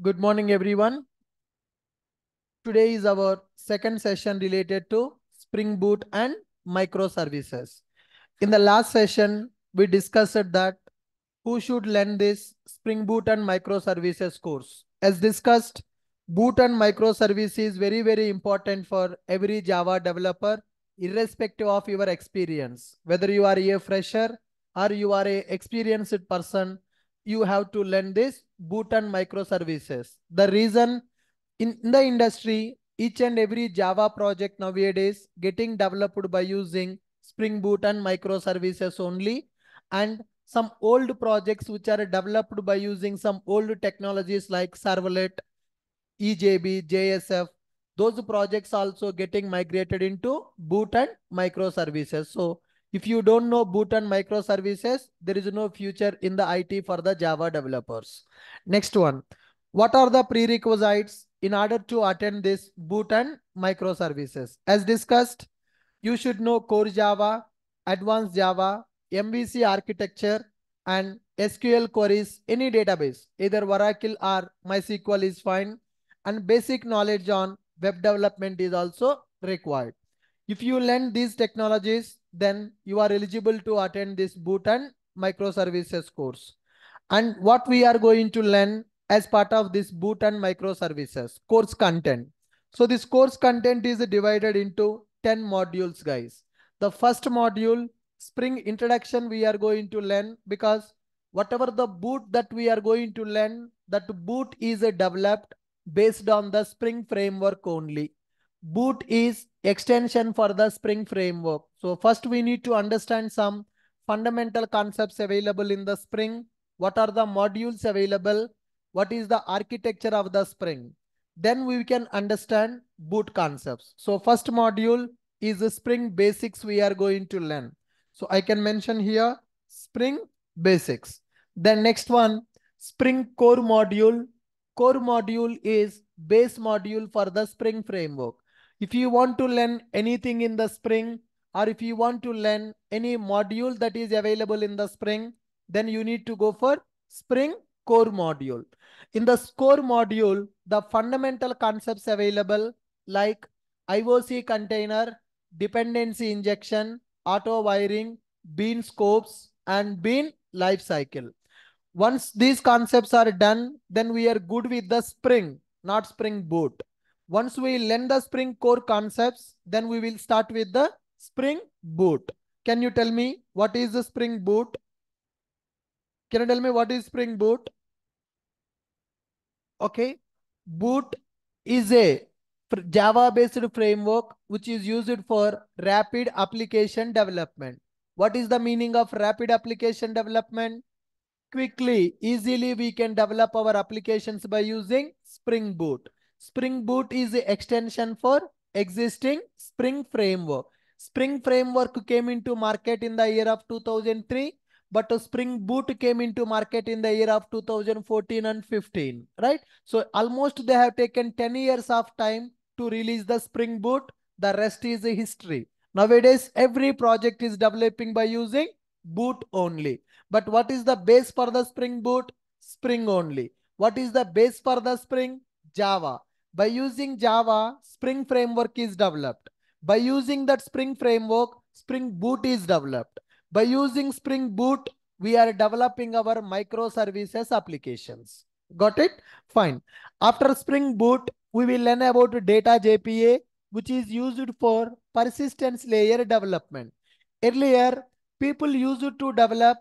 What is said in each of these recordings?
Good morning, everyone. Today is our second session related to Spring Boot and microservices. In the last session, we discussed that who should learn this Spring Boot and microservices course. As discussed, Boot and microservice is very, very important for every Java developer, irrespective of your experience. Whether you are a fresher or you are a experienced person, you have to learn this boot and microservices. The reason in, in the industry, each and every Java project nowadays getting developed by using Spring Boot and microservices only. And some old projects which are developed by using some old technologies like servlet, EJB, JSF, those projects also getting migrated into boot and microservices. So if you don't know boot and microservices, there is no future in the IT for the Java developers. Next one. What are the prerequisites in order to attend this boot and microservices? As discussed, you should know core Java, advanced Java, MVC architecture, and SQL queries, any database, either Oracle or MySQL is fine. And basic knowledge on web development is also required. If you learn these technologies, then you are eligible to attend this boot and microservices course. And what we are going to learn as part of this boot and microservices course content. So this course content is divided into 10 modules, guys. The first module, Spring Introduction, we are going to learn because whatever the boot that we are going to learn, that boot is developed based on the Spring framework only. Boot is extension for the Spring framework. So first we need to understand some fundamental concepts available in the Spring. What are the modules available? What is the architecture of the Spring? Then we can understand boot concepts. So first module is the Spring basics we are going to learn. So I can mention here Spring basics. Then next one, Spring core module. Core module is base module for the Spring framework. If you want to learn anything in the Spring or if you want to learn any module that is available in the Spring, then you need to go for Spring core module. In the core module, the fundamental concepts available like IOC container, dependency injection, auto wiring, bean scopes, and bean lifecycle. Once these concepts are done, then we are good with the Spring, not Spring Boot. Once we learn the Spring core concepts, then we will start with the Spring Boot. Can you tell me what is the Spring Boot? Can you tell me what is Spring Boot? Okay. Boot is a Java based framework which is used for rapid application development. What is the meaning of rapid application development? Quickly, easily we can develop our applications by using Spring Boot. Spring Boot is the extension for existing Spring Framework. Spring Framework came into market in the year of 2003, but Spring Boot came into market in the year of 2014 and 15, right? So almost they have taken 10 years of time to release the Spring Boot. The rest is a history. Nowadays, every project is developing by using Boot only. But what is the base for the Spring Boot? Spring only. What is the base for the Spring? Java. By using Java, Spring Framework is developed. By using that Spring Framework, Spring Boot is developed. By using Spring Boot, we are developing our microservices applications. Got it? Fine. After Spring Boot, we will learn about data JPA, which is used for persistence layer development. Earlier, people used to develop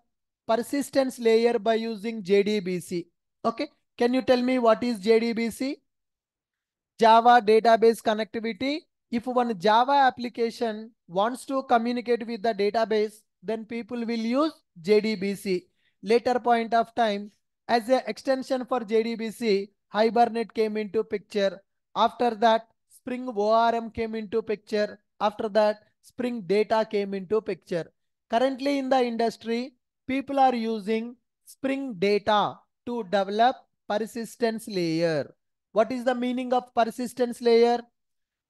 persistence layer by using JDBC. Okay. Can you tell me what is JDBC? Java database connectivity. If one Java application wants to communicate with the database, then people will use JDBC. Later point of time, as an extension for JDBC, Hibernate came into picture. After that, Spring ORM came into picture. After that, Spring Data came into picture. Currently in the industry, people are using Spring Data to develop persistence layer. What is the meaning of persistence layer?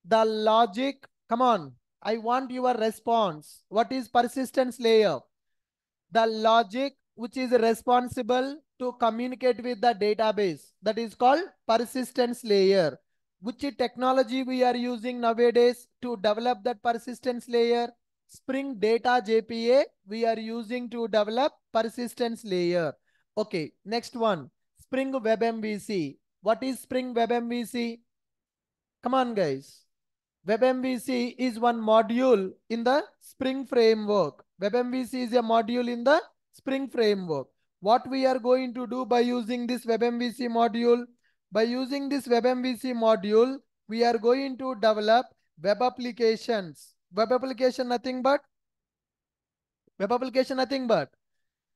The logic, come on, I want your response. What is persistence layer? The logic which is responsible to communicate with the database. That is called persistence layer. Which technology we are using nowadays to develop that persistence layer? Spring Data JPA we are using to develop persistence layer. Okay, next one. Spring Web MVC. What is Spring Web MVC? Come on, guys. Web MVC is one module in the Spring framework. Web MVC is a module in the Spring framework. What we are going to do by using this Web MVC module? By using this Web MVC module, we are going to develop web applications. Web application nothing but web application nothing but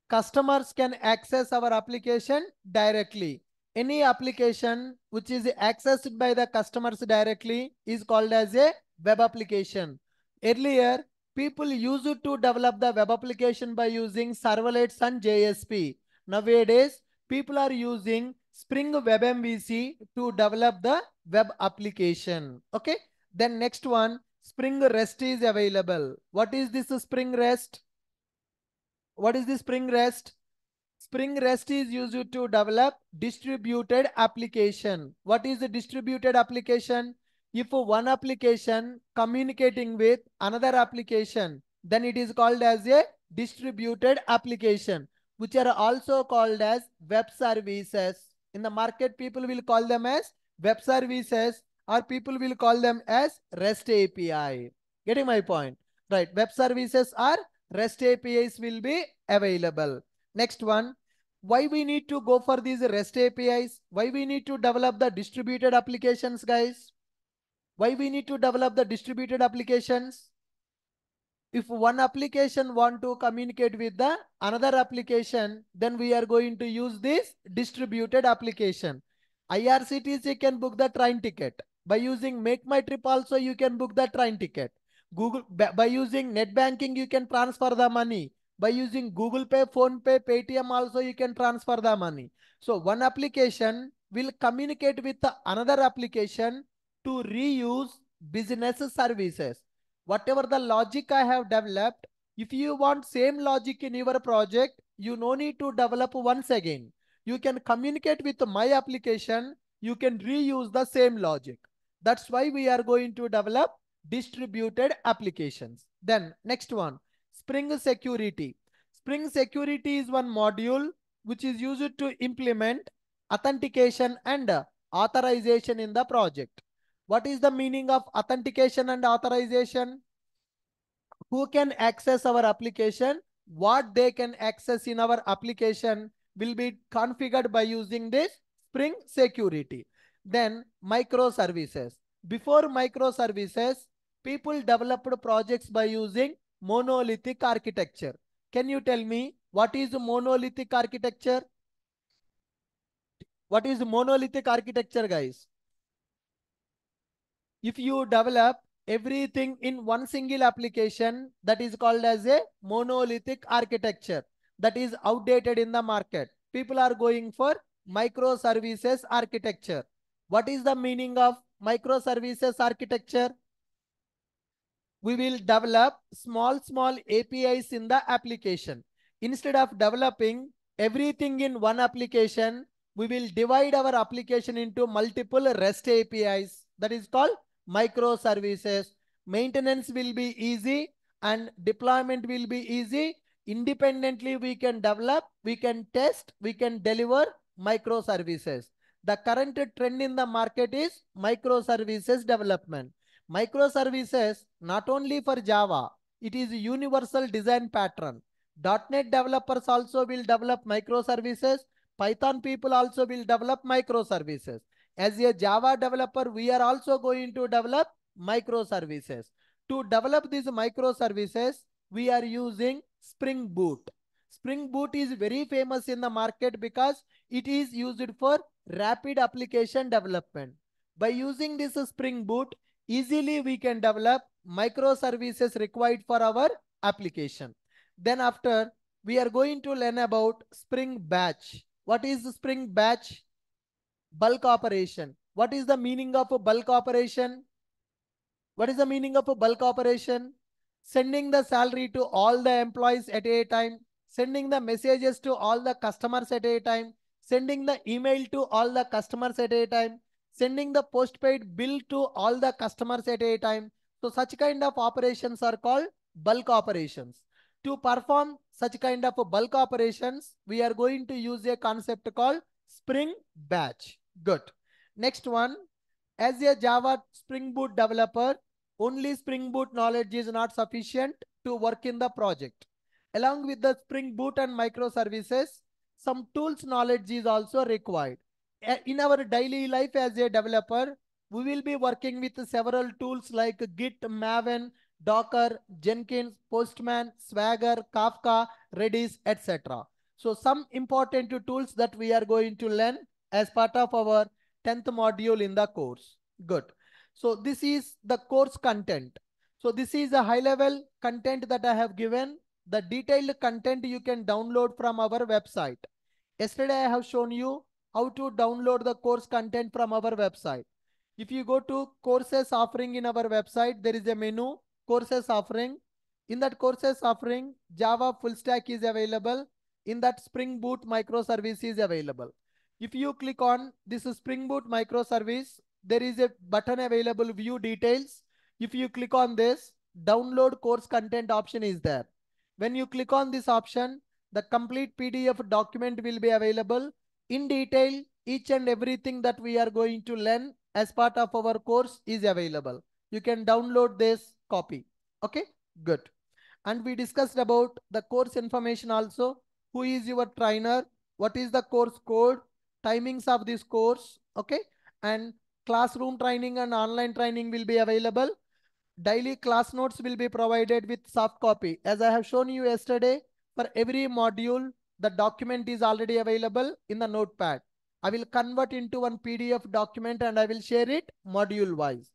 customers can access our application directly any application which is accessed by the customers directly is called as a web application. Earlier, people used to develop the web application by using servlets and JSP. Nowadays, people are using Spring Web MVC to develop the web application. Okay. Then next one, Spring REST is available. What is this Spring REST? What is this Spring REST? Spring REST is used to develop distributed application. What is a distributed application? If one application communicating with another application, then it is called as a distributed application, which are also called as web services. In the market, people will call them as web services or people will call them as REST API. Getting my point? Right. Web services or REST APIs will be available. Next one, why we need to go for these REST APIs? Why we need to develop the distributed applications, guys? Why we need to develop the distributed applications? If one application want to communicate with the another application, then we are going to use this distributed application. IRCTC can book the train ticket. By using Make My Trip also, you can book the train ticket. Google by using net banking, you can transfer the money by using Google Pay, PhonePe, Paytm also you can transfer the money. So one application will communicate with the another application to reuse business services. Whatever the logic I have developed, if you want same logic in your project, you no need to develop once again. You can communicate with my application. You can reuse the same logic. That's why we are going to develop distributed applications. Then next one, Spring Security. Spring Security is one module which is used to implement authentication and authorization in the project. What is the meaning of authentication and authorization? Who can access our application? What they can access in our application will be configured by using this Spring Security. Then microservices. Before microservices, people developed projects by using monolithic architecture. Can you tell me what is monolithic architecture? What is monolithic architecture, guys? If you develop everything in one single application, that is called as a monolithic architecture. That is outdated in the market. People are going for microservices architecture. What is the meaning of microservices architecture? We will develop small, small APIs in the application. Instead of developing everything in one application, we will divide our application into multiple REST APIs. That is called microservices. Maintenance will be easy and deployment will be easy. Independently, we can develop, we can test, we can deliver microservices. The current trend in the market is microservices development. Microservices, not only for Java, it is a universal design pattern. .NET developers also will develop microservices. Python people also will develop microservices. As a Java developer, we are also going to develop microservices. To develop these microservices, we are using Spring Boot. Spring Boot is very famous in the market because it is used for rapid application development. By using this Spring Boot, easily we can develop microservices required for our application. Then after, we are going to learn about Spring Batch. What is Spring Batch? Bulk operation. What is the meaning of a bulk operation? What is the meaning of a bulk operation? Sending the salary to all the employees at a time. sending the messages to all the customers at a time, sending the email to all the customers at a time, sending the postpaid bill to all the customers at a time. So such kind of operations are called bulk operations. To perform such kind of bulk operations, we are going to use a concept called Spring Batch. Good. Next one, as a Java Spring Boot developer, only Spring Boot knowledge is not sufficient to work in the project. Along with the Spring Boot and microservices, some tools knowledge is also required. In our daily life as a developer, we will be working with several tools like Git, Maven, Docker, Jenkins, Postman, Swagger, Kafka, Redis, etc. So some important tools that we are going to learn as part of our 10th module in the course. Good. So this is the course content. So this is a high level content that I have given. The detailed content you can download from our website. Yesterday I have shown you how to download the course content from our website. If you go to courses offering in our website, there is a menu courses offering. In that courses offering, Java full stack is available. In that Spring Boot microservice is available. If you click on this Spring Boot microservice, there is a button available view details. If you click on this, download course content option is there. When you click on this option, the complete PDF document will be available in detail. Each and everything that we are going to learn as part of our course is available. You can download this copy. Okay, good. And we discussed about the course information also. Who is your trainer? What is the course code? Timings of this course. Okay. And classroom training and online training will be available. Daily class notes will be provided with soft copy. As I have shown you yesterday, for every module, the document is already available in the notepad. I will convert into one PDF document and I will share it module wise.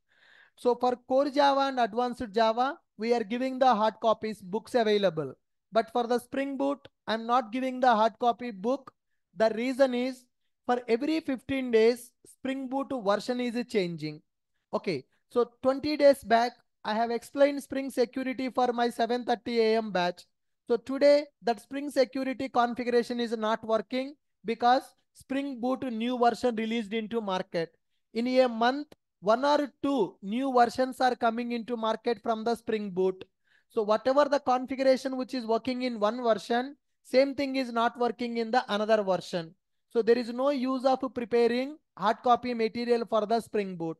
So for core Java and advanced Java, we are giving the hard copies books available. But for the Spring Boot, I'm not giving the hard copy book. The reason is for every 15 days, Spring Boot version is changing. Okay, so 20 days back, I have explained Spring Security for my 7.30 a.m. batch. So today, that Spring Security configuration is not working because Spring Boot new version released into market. In a month, one or two new versions are coming into market from the Spring Boot. So whatever the configuration which is working in one version, same thing is not working in the another version. So there is no use of preparing hard copy material for the Spring Boot.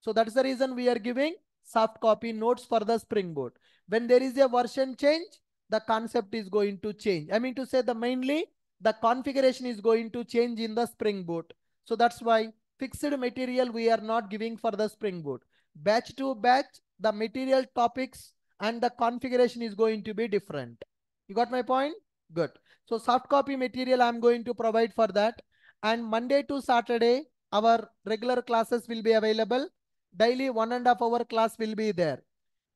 So that's the reason we are giving soft copy notes for the Spring Boot. When there is a version change, the concept is going to change. I mean to say the mainly the configuration is going to change in the Spring Boot. So that's why fixed material we are not giving for the Spring Boot. Batch to batch, the material topics and the configuration is going to be different. You got my point? Good. So soft copy material I'm going to provide for that. And Monday to Saturday, our regular classes will be available. Daily one and a half hour class will be there.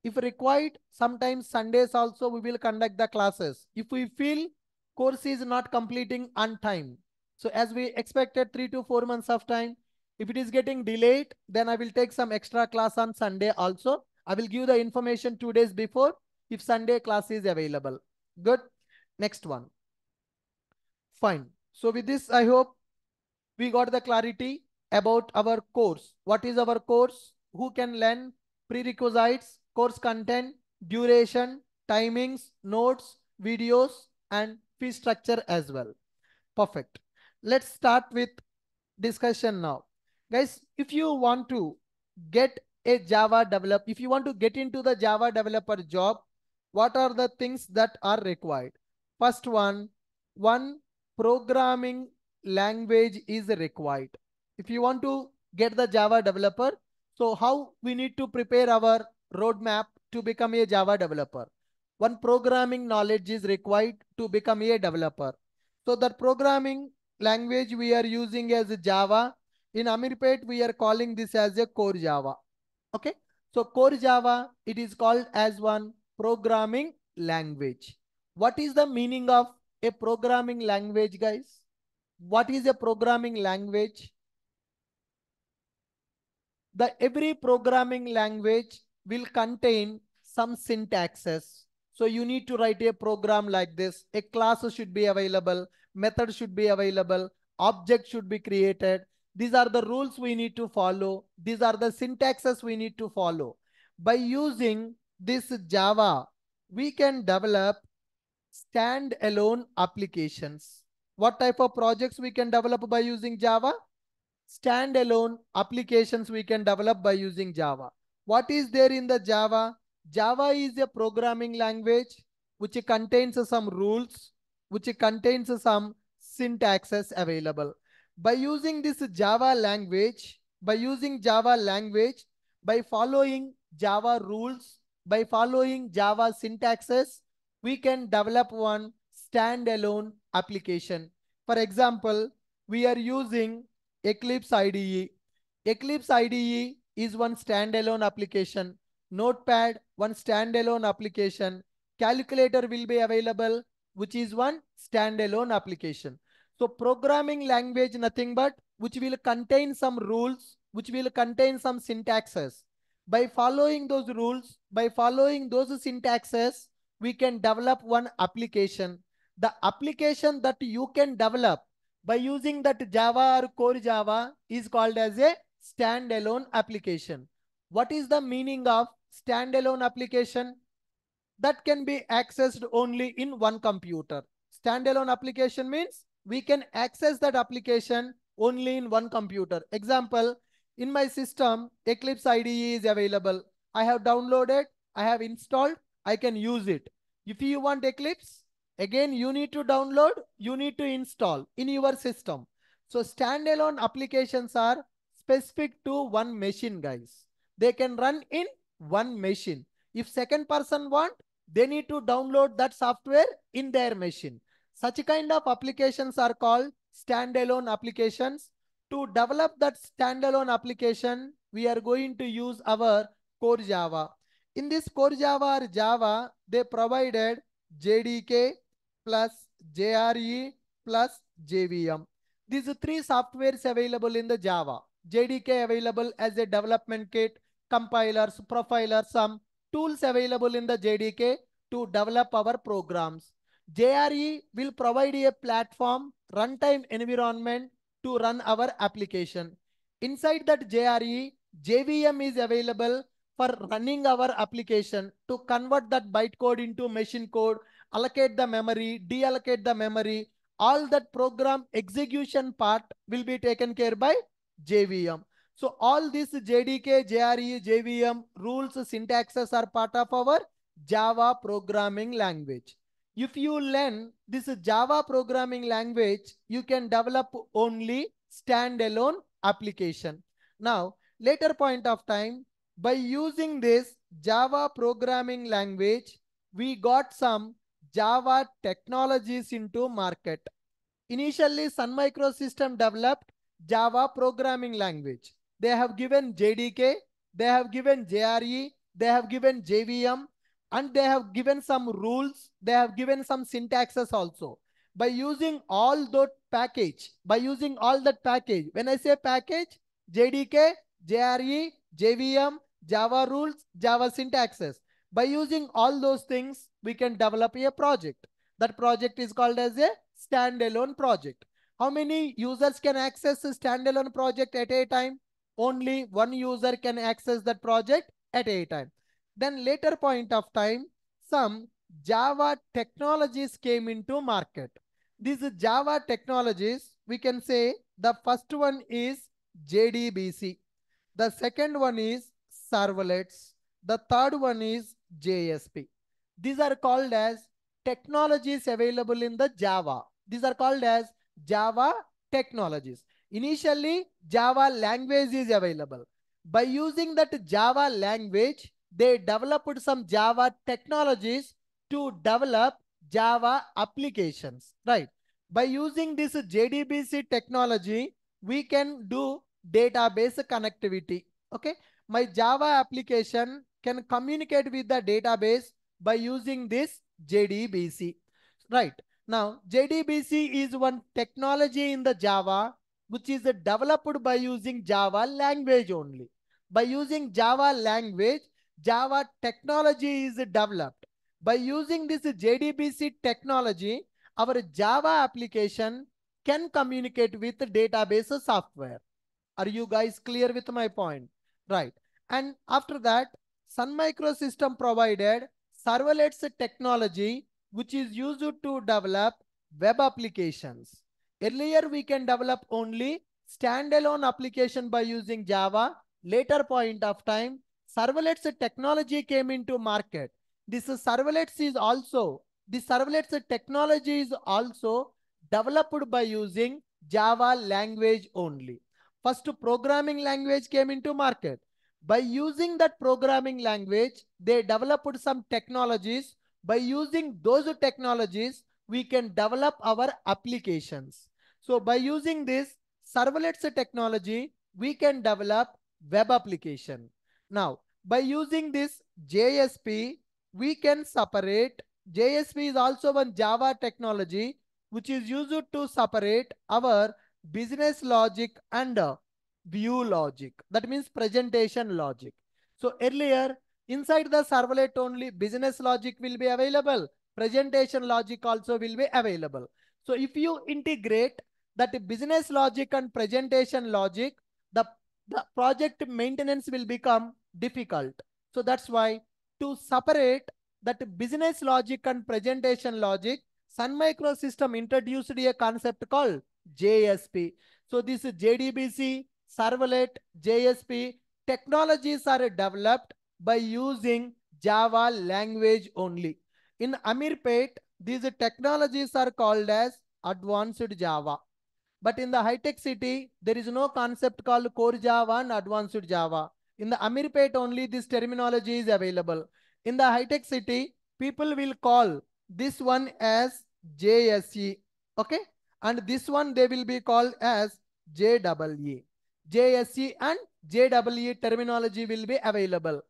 If required, sometimes Sundays also we will conduct the classes. If we feel course is not completing on time. So as we expected three to four months of time, if it is getting delayed, then I will take some extra class on Sunday also. I will give the information two days before if Sunday class is available. Good. Next one. Fine. So with this, I hope we got the clarity about our course. What is our course? Who can learn? Prerequisites, course content, duration, timings, notes, videos, and fee structure as well. Perfect. Let's start with discussion now. Guys, if you want to get a Java develop, if you want to get into the Java developer job, what are the things that are required? First one, one programming language is required. If you want to get the Java developer, so how we need to prepare our roadmap to become a Java developer? One programming knowledge is required to become a developer. So that programming language we are using as Java in Ameerpet, we are calling this as a core Java. Okay. So core Java, it is called as one programming language. What is the meaning of a programming language, guys? What is a programming language? The every programming language will contain some syntaxes, So you need to write a program like this. A class should be available, method should be available, object should be created. These are the rules we need to follow. These are the syntaxes we need to follow. By using this Java, we can develop standalone applications. What type of projects we can develop by using Java? Standalone applications we can develop by using Java. What is there in the Java? Java is a programming language which contains some rules, which contains some syntaxes available. By using this Java language, by using Java language, by following Java rules, by following Java syntaxes, we can develop one standalone application. For example, we are using Eclipse IDE. Eclipse IDE is one standalone application. Notepad, one standalone application. Calculator will be available, which is one standalone application. So programming language, nothing but which will contain some rules, which will contain some syntaxes. By following those rules, by following those syntaxes, we can develop one application. The application that you can develop by using that Java or core Java is called as a standalone application. What is the meaning of standalone application? That can be accessed only in one computer. Standalone application means we can access that application only in one computer. Example, in my system, Eclipse IDE is available. I have downloaded, I have installed, I can use it. If you want Eclipse, again, you need to download, you need to install in your system. So standalone applications are specific to one machine, guys. They can run in one machine. If second person want, they need to download that software in their machine. Such kind of applications are called standalone applications. To develop that standalone application, we are going to use our core Java. In this core Java or Java, they provided JDK plus JRE plus JVM. These three softwares available in the Java. JDK available as a development kit, compilers, profilers, some tools available in the JDK to develop our programs. JRE will provide a platform runtime environment to run our application. Inside that JRE, JVM is available for running our application to convert that bytecode into machine code, allocate the memory, deallocate the memory, all that program execution part will be taken care by JVM. So all this JDK, JRE, JVM rules, syntaxes are part of our Java programming language. If you learn this Java programming language, you can develop only standalone application. Now, later point of time, by using this Java programming language, we got some Java technologies into market. Initially, Sun Microsystem developed Java programming language. They have given JDK, they have given JRE, they have given JVM, and they have given some rules. They have given some syntaxes also. By using all that package, by using all that package, when I say package, JDK, JRE, JVM, Java rules, Java syntaxes. By using all those things, we can develop a project. That project is called as a standalone project. How many users can access a standalone project at a time? Only one user can access that project at a time. Then later point of time, some Java technologies came into market. These Java technologies, we can say the first one is JDBC. The second one is servlets. The third one is JSP. These are called as technologies available in the Java. These are called as Java technologies. Initially, Java language is available. By using that Java language, they developed some Java technologies to develop Java applications, right? By using this JDBC technology, we can do database connectivity, okay? My Java application can communicate with the database by using this JDBC, right? Now, JDBC is one technology in the Java which is developed by using Java language only. By using Java language, Java technology is developed. By using this JDBC technology, our Java application can communicate with the database software. Are you guys clear with my point? Right. And after that, Sun Microsystem provided servlets technology, which is used to develop web applications. Earlier, we can develop only standalone application by using Java. Later point of time, servlets technology came into market. This servlets is also, the servlets technology is also developed by using Java language only. First programming language came into market. By using that programming language, they developed some technologies. By using those technologies, we can develop our applications. So by using this servlets technology, we can develop web application. Now, by using this JSP, we can separate. JSP is also one Java technology, which is used to separate our business logic and uh, view logic. That means presentation logic. So earlier, inside the servlet only business logic will be available. Presentation logic also will be available. So if you integrate that business logic and presentation logic, the, the project maintenance will become difficult. So that's why to separate that business logic and presentation logic, Sun Microsystem introduced a concept called JSP. So this JDBC, servlet, JSP technologies are developed by using Java language only. In Ameerpet, these technologies are called as advanced Java. But in the HITEC City, there is no concept called core Java and advanced Java. In the Ameerpet only this terminology is available. In the HITEC City, people will call this one as JSE. Okay. And this one they will be called as JEE. JSE and JEE terminology will be available.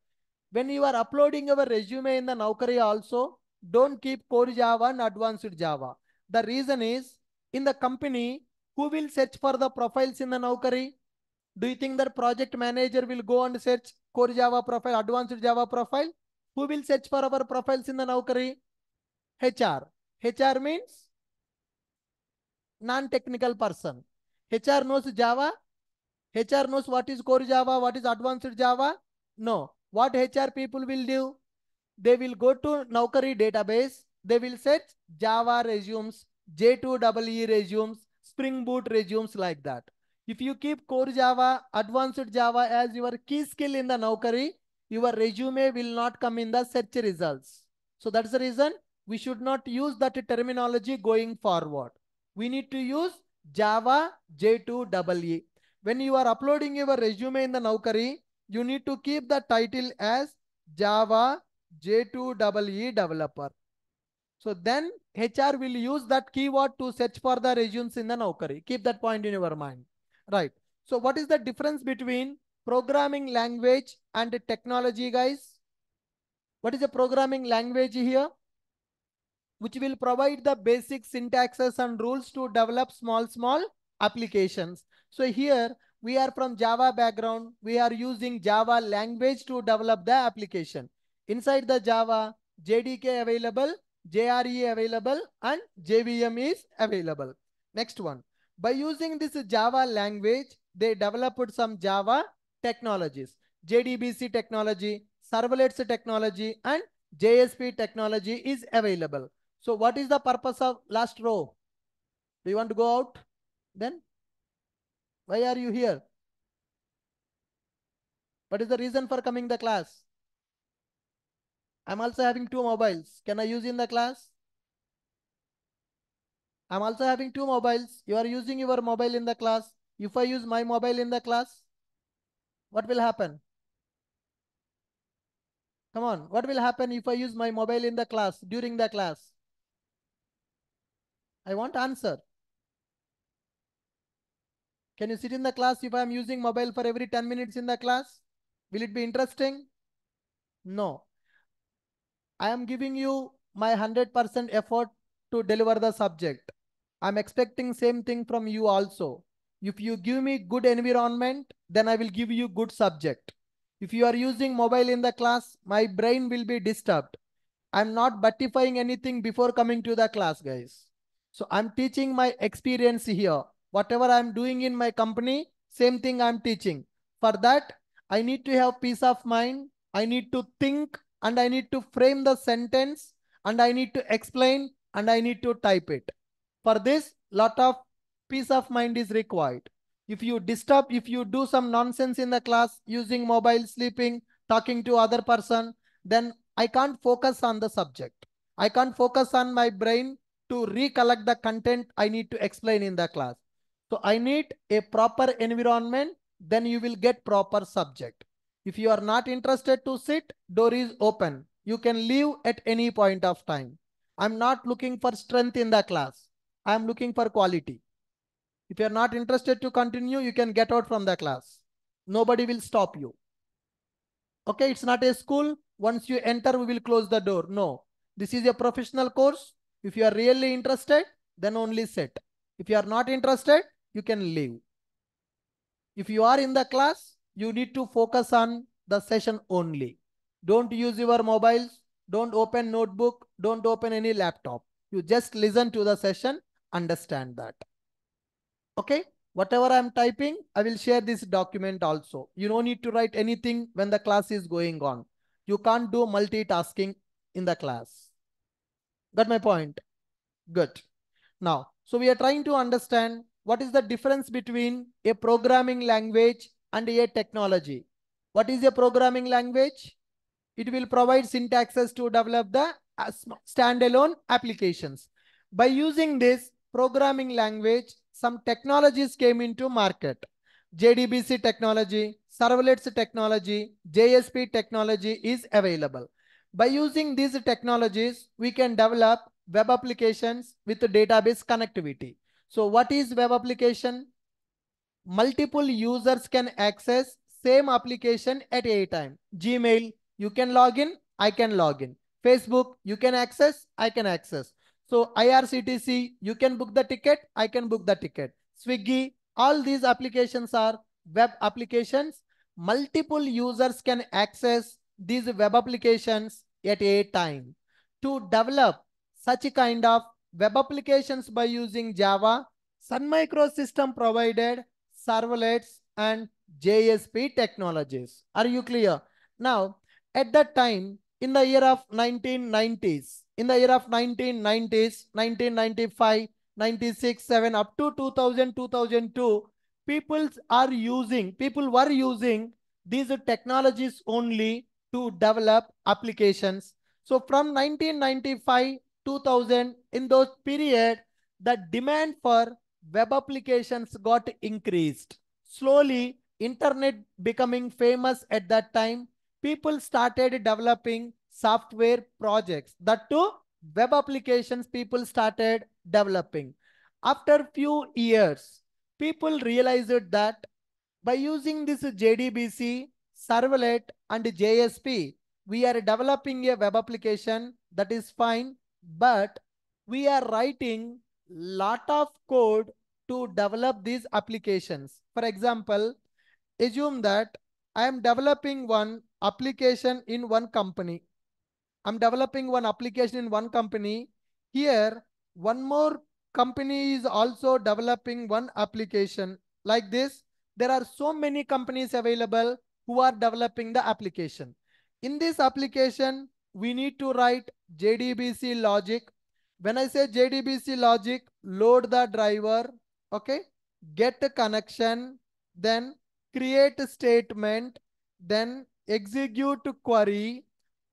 When you are uploading your resume in the Naukri also, don't keep core Java and advanced Java. The reason is in the company, who will search for the profiles in the Naukri? Do you think that project manager will go and search core Java profile, advanced Java profile? Who will search for our profiles in the Naukri? HR. HR means non-technical person. HR knows Java. HR knows what is core Java, what is advanced Java. No. What HR people will do? They will go to Naukri database. They will search Java resumes, J2EE resumes, Spring Boot resumes like that. If you keep core Java, advanced Java as your key skill in the Naukri, your resume will not come in the search results. So that's the reason we should not use that terminology going forward. We need to use Java J2EE. When you are uploading your resume in the Naukri, you need to keep the title as Java J2EE developer. So then HR will use that keyword to search for the resumes in the Naukri. Keep that point in your mind. Right. So what is the difference between programming language and technology, guys? What is the programming language here? Which will provide the basic syntaxes and rules to develop small, small applications. So here we are from Java background. We are using Java language to develop the application. Inside the Java, JDK available, JRE available, and JVM is available. Next one. By using this Java language, they developed some Java technologies. JDBC technology, servlets technology, and JSP technology is available. So what is the purpose of last row? Do you want to go out? Then why are you here? What is the reason for coming the class? I'm also having two mobiles. Can I use in the class? I'm also having two mobiles. You are using your mobile in the class. If I use my mobile in the class, what will happen? Come on, what will happen if I use my mobile in the class, during the class? I want answer. Can you sit in the class if I am using mobile for every 10 minutes in the class? Will it be interesting? No. I am giving you my 100% effort to deliver the subject. I'm expecting same thing from you also. If you give me good environment, then I will give you good subject. If you are using mobile in the class, my brain will be disturbed. I'm not buttifying anything before coming to the class, guys. So I'm teaching my experience here. Whatever I'm doing in my company, same thing I'm teaching. For that, I need to have peace of mind. I need to think and I need to frame the sentence and I need to explain and I need to type it. For this, lot of peace of mind is required. If you disturb, if you do some nonsense in the class using mobile, sleeping, talking to other person, then I can't focus on the subject. I can't focus on my brain to recollect the content I need to explain in the class. So I need a proper environment, then you will get proper subject. If you are not interested to sit, door is open. You can leave at any point of time. I'm not looking for strength in the class. I'm looking for quality. If you're not interested to continue, you can get out from the class. Nobody will stop you. Okay, it's not a school. Once you enter, we will close the door. No, this is a professional course. If you are really interested, then only sit. If you are not interested, you can leave. If you are in the class, you need to focus on the session only. Don't use your mobiles. Don't open notebook. Don't open any laptop. You just listen to the session, understand that. Okay, whatever I'm typing, I will share this document also. You don't need to write anything when the class is going on. You can't do multitasking in the class. Got my point? Good. Now, so we are trying to understand what is the difference between a programming language and a technology. What is a programming language? It will provide syntaxes to develop the uh, standalone applications. By using this programming language, some technologies came into market. JDBC technology, servlets technology, JSP technology is available. By using these technologies, we can develop web applications with database connectivity. So what is web application? Multiple users can access same application at a time. Gmail, you can log in, I can log in. Facebook, you can access, I can access. So IRCTC, you can book the ticket, I can book the ticket. Swiggy, all these applications are web applications. Multiple users can access these web applications at a time. To develop such a kind of web applications by using Java, Sun Microsystem provided servlets and JSP technologies. Are you clear? Now, at that time, in the year of 1990s, in the year of 1990s, 1995, 96, 7 up to 2000, 2002, people are using, people were using these technologies only to develop applications. So from 1995, 2000, in those period, the demand for web applications got increased. Slowly, internet becoming famous at that time, people started developing software projects. That too, web applications people started developing. After few years, people realized that by using this JDBC, servlet and JSP, we are developing a web application that is fine, but we are writing lot of code to develop these applications. For example, assume that I am developing one application in one company. I'm developing one application in one company. Here, one more company is also developing one application like this. There are so many companies available who are developing the application. In this application, we need to write JDBC logic. When I say JDBC logic, load the driver, okay? Get a connection, then create a statement, then execute query,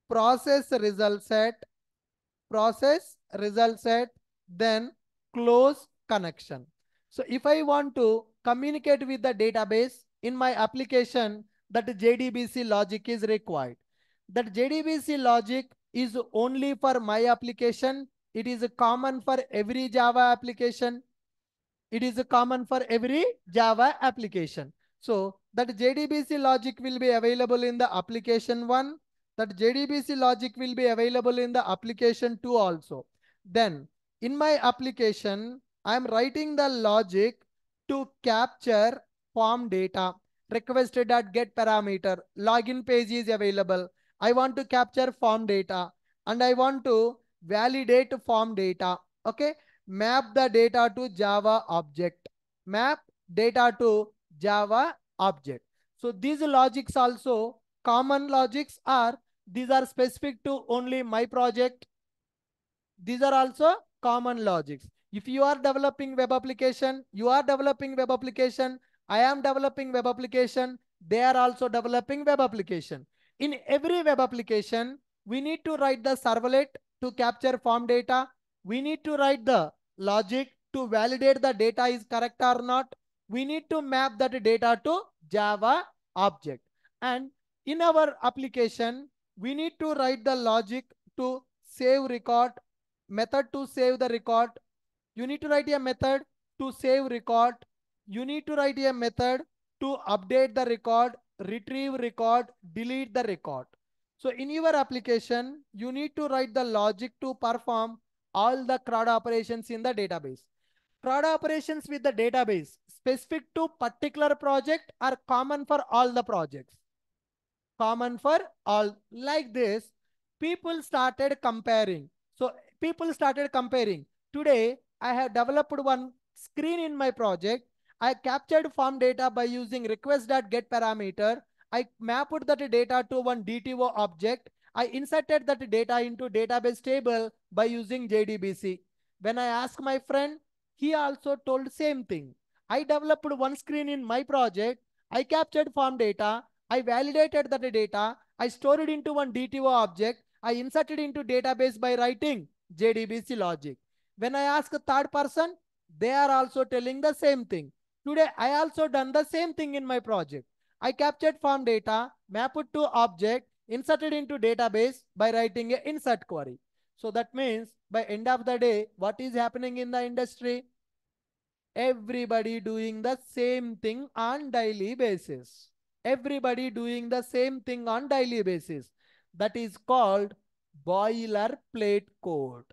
process result set, process result set, then close connection. So if I want to communicate with the database in my application, that JDBC logic is required. That JDBC logic is only for my application. It is common for every Java application. It is common for every Java application. So that JDBC logic will be available in the application one that JDBC logic will be available in the application 2 also. Then in my application, I am writing the logic to capture form data requested at get parameter. Login page is available. I want to capture form data. and I want to validate form data. Okay, map the data to Java object. Map data to Java object. So these logics also common logics are these are specific to only my project. These are also common logics. If you are developing web application, you are developing web application, I am developing web application, they are also developing web application. In every web application, we need to write the servlet to capture form data. We need to write the logic to validate the data is correct or not. We need to map that data to Java object. And in our application, we need to write the logic to save record, method to save the record. You need to write a method to save record. You need to write a method to update the record, retrieve record, delete the record. So in your application, you need to write the logic to perform all the CRUD operations in the database. CRUD operations with the database specific to particular project are common for all the projects. Common for all. Like this, people started comparing. So people started comparing. Today, I have developed one screen in my project. I captured form data by using request.get parameter. I mapped that data to one DTO object. I inserted that data into database table by using JDBC. When I asked my friend, he also told same thing. I developed one screen in my project. I captured form data. I validated that data. I stored it into one DTO object. I inserted into database by writing JDBC logic. When I ask a third person, they are also telling the same thing. Today, I also done the same thing in my project. I captured form data, mapped to object, inserted into database by writing a insert query. So that means by end of the day, what is happening in the industry? Everybody doing the same thing on daily basis. Everybody doing the same thing on daily basis. That is called boilerplate code.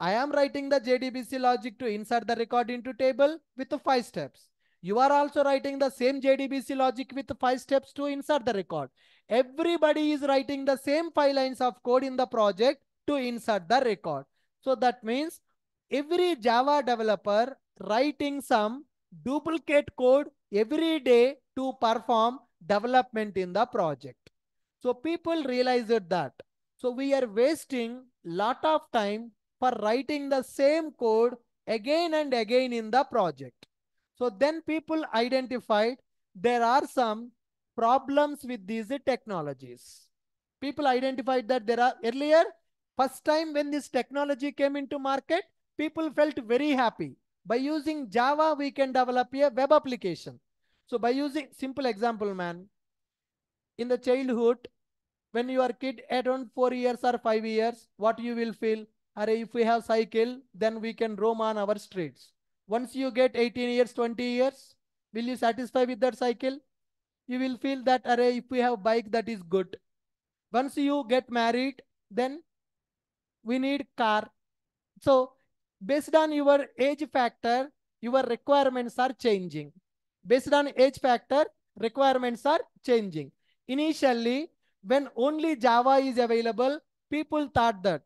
I am writing the JDBC logic to insert the record into table with the five steps. You are also writing the same JDBC logic with five steps to insert the record. Everybody is writing the same five lines of code in the project to insert the record. So that means every Java developer writing some duplicate code every day to perform development in the project. So people realized that. So we are wasting lot of time for writing the same code again and again in the project. So then people identified there are some problems with these technologies. People identified that there are earlier, first time when this technology came into market, people felt very happy. By using Java, we can develop a web application. So by using simple example, man, in the childhood, when you are kid around four years or five years, what you will feel? Array, if we have cycle, then we can roam on our streets. Once you get 18 years, 20 years, will you satisfy with that cycle? You will feel that, array, if we have bike, that is good. Once you get married, then we need car. So based on your age factor, your requirements are changing. Based on age factor, requirements are changing. Initially, when only Java is available, people thought that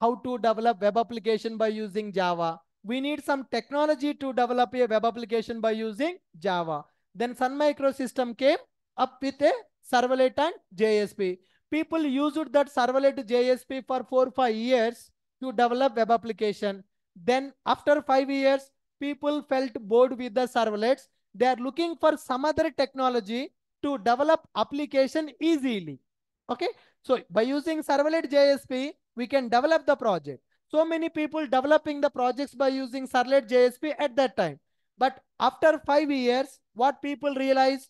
how to develop web application by using Java we need some technology to develop a web application by using Java. Then Sun Microsystem came up with a servlet and JSP. People used that servlet JSP for four, five years to develop web application. Then after five years, people felt bored with the servlets. They are looking for some other technology to develop application easily. Okay. So by using servlet JSP, we can develop the project so many people developing the projects by using Servlet JSP at that time. But after five years, what people realized?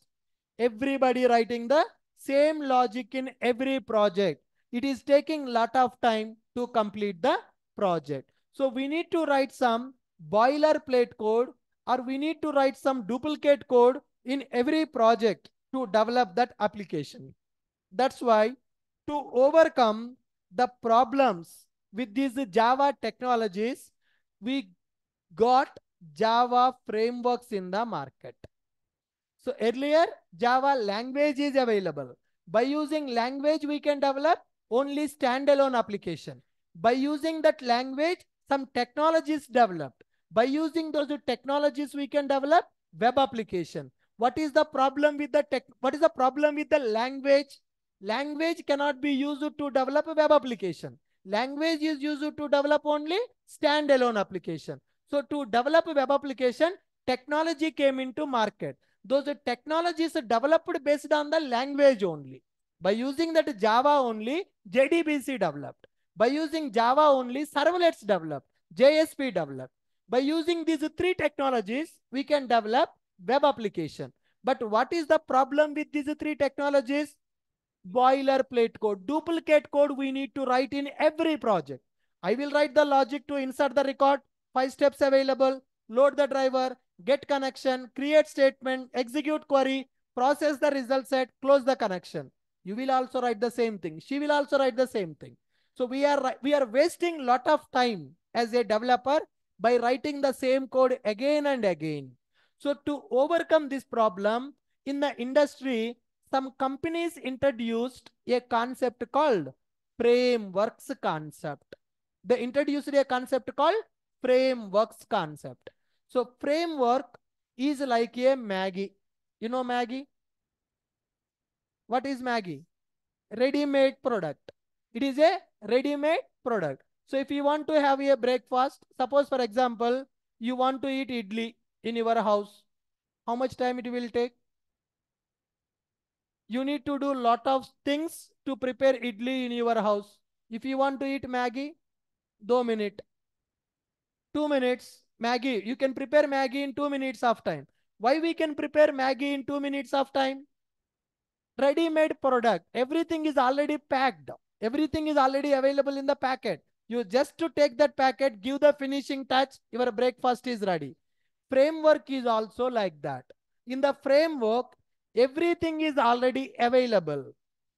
Everybody writing the same logic in every project. It is taking lot of time to complete the project. So we need to write some boilerplate code or we need to write some duplicate code in every project to develop that application. That's why to overcome the problems with these Java technologies, we got Java frameworks in the market. So earlier, Java language is available. By using language, we can develop only standalone application. By using that language, some technologies developed. By using those technologies, we can develop web application. What is the problem with the tech? What is the problem with the language? Language cannot be used to develop a web application. Language is used to develop only standalone application. So to develop web application, technology came into market. Those technologies are developed based on the language only. By using that Java only, JDBC developed. By using Java only, servlets developed, JSP developed. By using these three technologies, we can develop web application. But what is the problem with these three technologies? Boilerplate code, duplicate code we need to write in every project. I will write the logic to insert the record, five steps available, load the driver, get connection, create statement, execute query, process the result set, close the connection. You will also write the same thing. She will also write the same thing. So we are we are wasting lot of time as a developer by writing the same code again and again. So to overcome this problem in the industry, some companies introduced a concept called frameworks concept. They introduced a concept called frameworks concept. So framework is like a Maggi. You know Maggi? What is Maggi? Ready-made product. It is a ready-made product. So if you want to have a breakfast, suppose for example, you want to eat idli in your house. How much time it will take? You need to do lot of things to prepare idli in your house. If you want to eat Maggi, two minute. Two minutes, Maggi. You can prepare Maggi in two minutes of time. Why we can prepare Maggi in two minutes of time? Ready-made product. Everything is already packed. Everything is already available in the packet. You just to take that packet, give the finishing touch, your breakfast is ready. Framework is also like that. In the framework, everything is already available.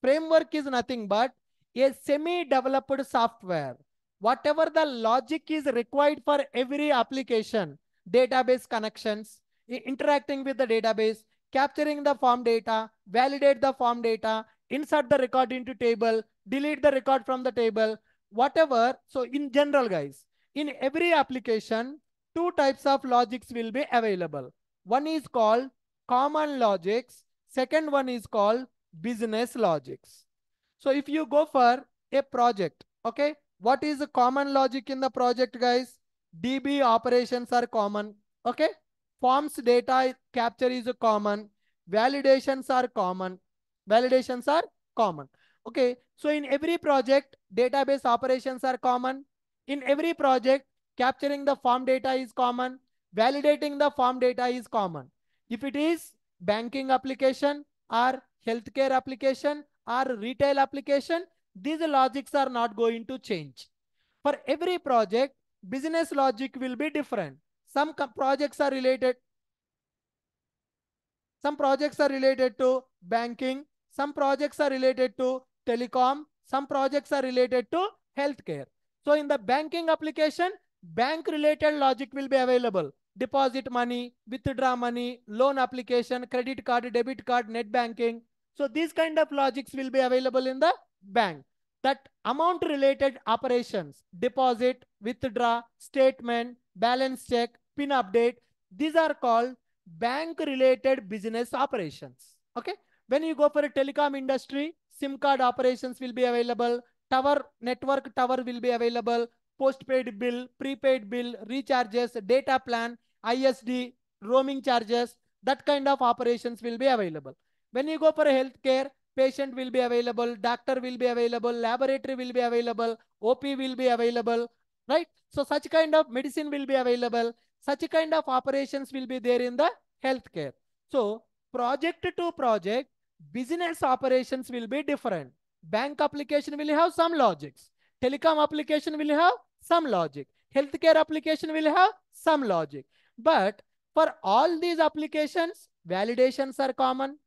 Framework is nothing but a semi-developed software. Whatever the logic is required for every application, database connections, interacting with the database, capturing the form data, validate the form data, insert the record into table, delete the record from the table, whatever. So in general, guys, in every application, two types of logics will be available. One is called common logics. Second one is called business logics. So if you go for a project, okay, what is the common logic in the project, guys? DB operations are common, okay? Forms data capture is common. Validations are common. Validations are common. Okay, so in every project, database operations are common. In every project, capturing the form data is common. Validating the form data is common. If it is banking application or healthcare application or retail application, these logics are not going to change. For every project, business logic will be different. Some projects are related. Some projects are related to banking. Some projects are related to telecom. Some projects are related to healthcare. So in the banking application, bank related logic will be available. Deposit money, withdraw money, loan application, credit card, debit card, net banking. So these kind of logics will be available in the bank. That amount related operations, deposit, withdraw, statement, balance check, pin update, these are called bank related business operations. Okay. When you go for a telecom industry, SIM card operations will be available. Tower network tower will be available. Postpaid bill, prepaid bill, recharges, data plan, ISD, roaming charges, that kind of operations will be available. When you go for healthcare, patient will be available, doctor will be available, laboratory will be available, OP will be available, right? So such kind of medicine will be available. Such kind of operations will be there in the healthcare. So project to project, business operations will be different. Bank application will have some logics. Telecom application will have some logic. Healthcare application will have some logic. But for all these applications, validations are common,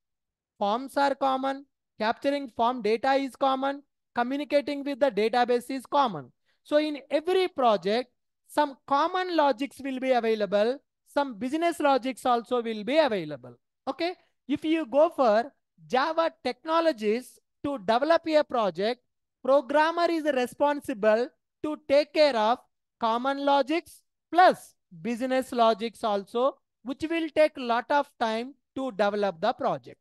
forms are common, capturing form data is common, communicating with the database is common. So in every project, some common logics will be available. Some business logics also will be available. Okay. If you go for Java technologies to develop a project, programmer is responsible to take care of common logics plus business logics also, which will take lot of time to develop the project.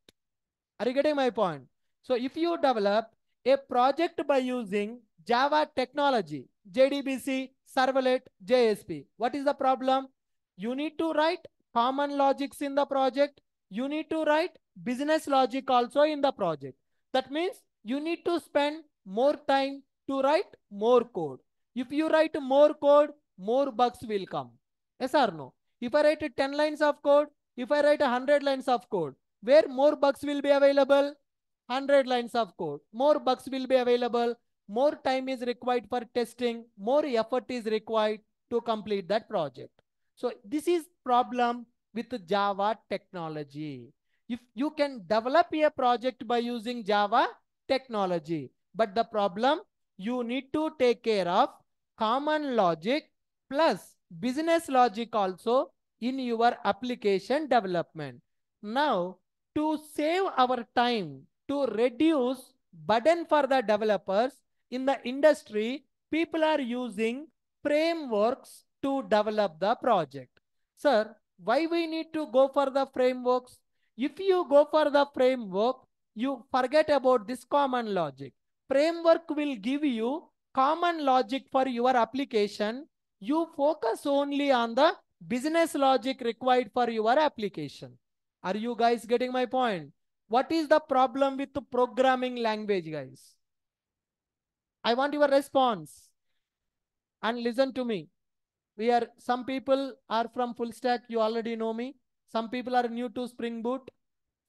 Are you getting my point? So if you develop a project by using Java technology, JDBC, servlet, JSP, what is the problem? You need to write common logics in the project. You need to write business logic also in the project. That means you need to spend more time to write more code. If you write more code, more bugs will come. Yes or no? If I write 10 lines of code, if I write 100 lines of code, where more bugs will be available? 100 lines of code. More bugs will be available. More time is required for testing. More effort is required to complete that project. So this is problem with Java technology. If you can develop a project by using Java technology, but the problem you need to take care of common logic plus business logic also in your application development. Now, to save our time, to reduce burden for the developers in the industry, people are using frameworks to develop the project. Sir, why we need to go for the frameworks? If you go for the framework, you forget about this common logic. Framework will give you common logic for your application. You focus only on the business logic required for your application. Are you guys getting my point? What is the problem with the programming language, guys? I want your response. And listen to me. We are, some people are from full stack. You already know me. Some people are new to Spring Boot.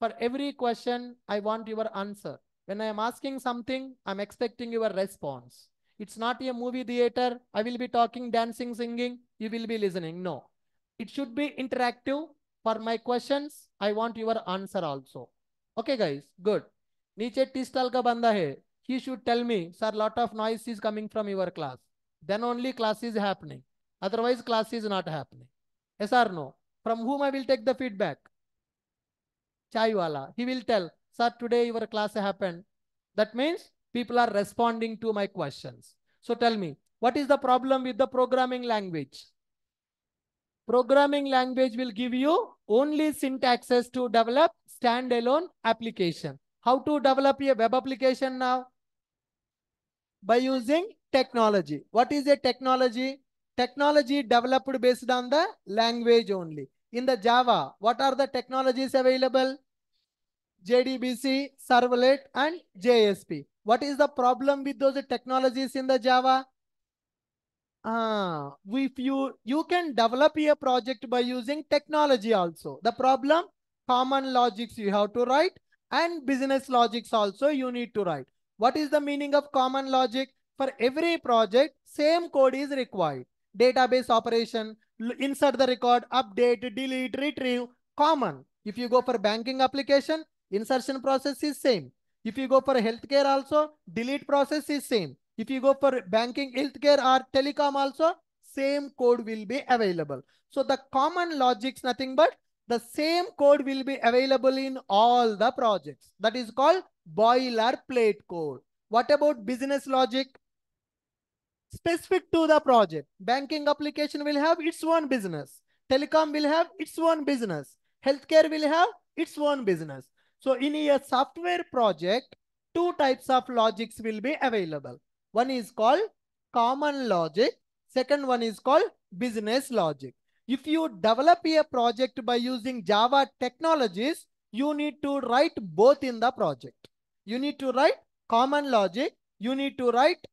For every question, I want your answer. When I am asking something, I'm expecting your response. It's not a movie theater. I will be talking, dancing, singing. You will be listening. No. It should be interactive. For my questions, I want your answer also. Okay, guys. Good. नीचे tea stall का बंदा है he should tell me sir lot of noise is coming from your class then only class is happening otherwise class is not happening yes or no from whom i will take the feedback chai wala he will tell sir today your class happened that means people are responding to my questions so tell me what is the problem with the programming language programming language will give you only syntaxes to develop standalone application. How to develop a web application now? By using technology. What is a technology? Technology developed based on the language only. In the Java, what are the technologies available? JDBC, Servlet, and JSP. What is the problem with those technologies in the Java? Uh, if you, you can develop a project by using technology also. The problem, common logics you have to write and business logics also you need to write. What is the meaning of common logic? For every project, same code is required. Database operation, insert the record, update, delete, retrieve, common. If you go for banking application, insertion process is same. If you go for healthcare also, delete process is same. If you go for banking, healthcare or telecom also, same code will be available. So the common logics, nothing but the same code will be available in all the projects. That is called boilerplate code. What about business logic? Specific to the project. Banking application will have its own business. Telecom will have its own business. Healthcare will have its own business. So in a software project, two types of logics will be available. One is called common logic. Second one is called business logic. If you develop a project by using Java technologies, you need to write both in the project. You need to write common logic. You need to write